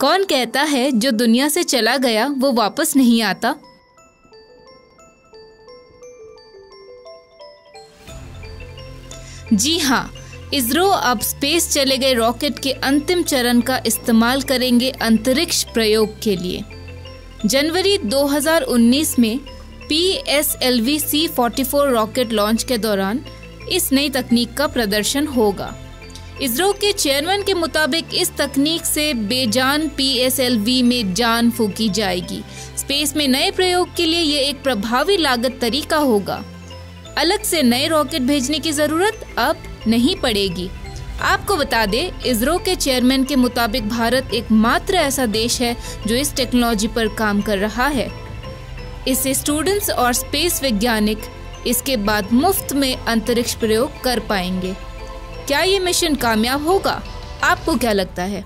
कौन कहता है जो दुनिया से चला गया, वो वापस नहीं आता? जी हाँ इसरो अब स्पेस चले गए रॉकेट के अंतिम चरण का इस्तेमाल करेंगे अंतरिक्ष प्रयोग के लिए। जनवरी 2019 में P S L V C forty rocket launch के दौरान इस नई तकनीक का प्रदर्शन होगा। इसरो के चेयरमैन के मुताबिक इस तकनीक से बेजान पीएसएलवी में जान फूकी जाएगी। स्पेस में नए प्रयोग के लिए ये एक प्रभावी लागत तरीका होगा। अलग से नए रॉकेट भेजने की ज़रूरत अब नहीं पड़ेगी। आपको बता दें, इसरो के चेयरमैन के मुताबिक भारत एकमात्र ऐसा देश है जो इस टेक्नोलॉजी पर काम कर रहा है। इससे स्टूडेंट्स और स्पेस वैज्ञानिक इसके बाद मुफ़्त में अंतरिक्ष प्रयोग कर पाएँगे। क्या ये मिशन कामयाब होगा? आपको क्या लगता है?